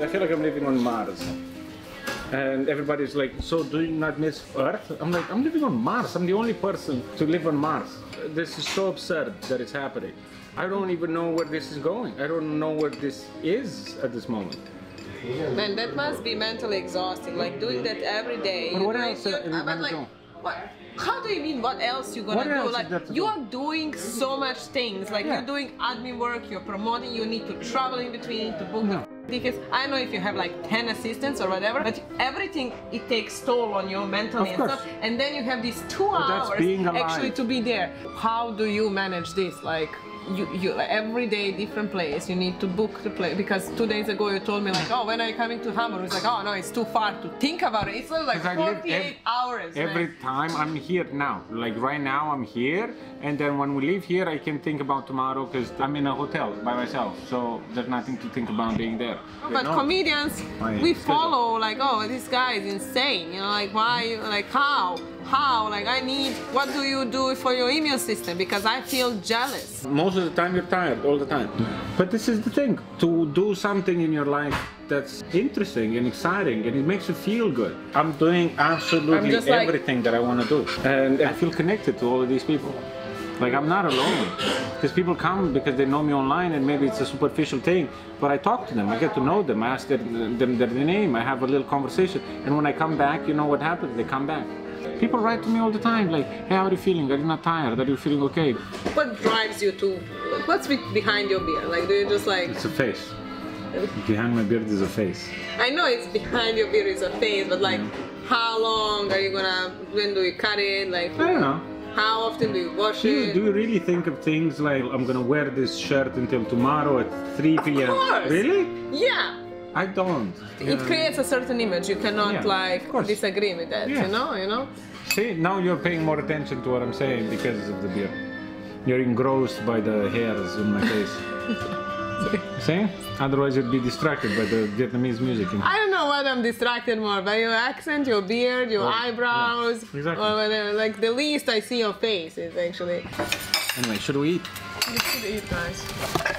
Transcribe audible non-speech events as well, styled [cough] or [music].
I feel like I'm living on Mars. And everybody's like, so do you not miss Earth? I'm like, I'm living on Mars. I'm the only person to live on Mars. This is so absurd that it's happening. I don't even know where this is going. I don't know where this is at this moment. Man, that must be mentally exhausting. Like doing that every day. But what else, you're- uh, uh, but like, what? How do you mean? What else you gonna What do? Like you are doing so much things. Like Yeah. you're doing admin work. You're promoting. You need to travel in between. To book No. Tickets. I don't know if you have like ten assistants or whatever, but everything it takes toll on you mentally and stuff. And then you have these two But hours actually to be there. How do you manage this? Like you, you like, every day different place. You need to book the place because two days ago you told me like, oh, when are you coming to Hamburg? It's like, oh no, it's too far to think about it. It's like 'Cause I live 48 ev- hours. man. Every time I'm here now, like right now I'm here, and then when we leave here, I can think about tomorrow because I'm in a hotel by myself, so there's nothing to think about being there. But No. comedians, My we follow like, oh, this guy is insane. You know, like why? Like how? How? Like I need. What do you do for your immune system? Because I feel jealous. Most of the time you're tired, all the time. But this is the thing, to do something in your life that's interesting and exciting and it makes you feel good. I'm doing absolutely I'm like- everything that I want to do. And I feel connected to all of these people. Like I'm not alone. Because people come because they know me online and maybe it's a superficial thing, but I talk to them, I get to know them, I ask their, them their name, I have a little conversation. And when I come back, you know what happens? They come back. People write to me all the time, like, hey, how are you feeling? Are you not tired? Are you feeling okay? What drives you to? What's behind your beard? Like, do you just like? It's a face. Behind my beard is a face. I know it's behind your beard is a face, but like, how long are you gonna? When do you cut it? Like, I don't know. how often do you wash Do you, it? do you really think of things like I'm gonna wear this shirt until tomorrow at 3 p.m.? course. Really? yeah. I don't. It creates a certain image. You cannot Yeah, like disagree with that. Yeah. You know. You know. See, now you're paying more attention to what I'm saying because of the beard. You're engrossed by the hairs in my face. [laughs] See? Otherwise, you'd be distracted by the Vietnamese music. I don't know what I'm distracted more by your accent, your beard, your oh, Well, eyebrows, yeah, exactly. or whatever. Like the least I see your face is actually. Anyway, should we eat? You should eat, guys.